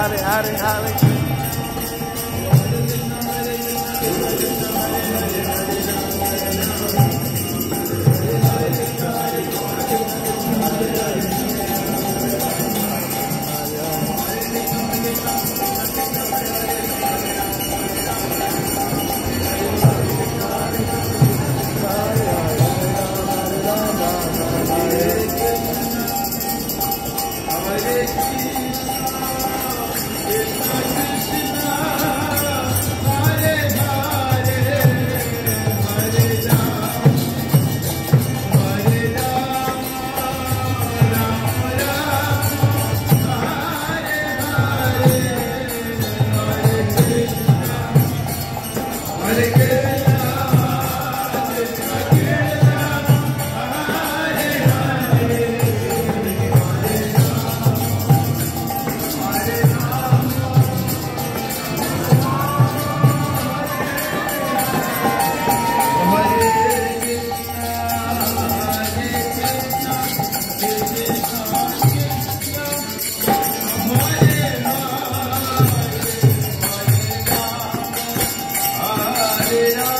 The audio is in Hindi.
Hare Hare. Hare Rama, Hare Rama,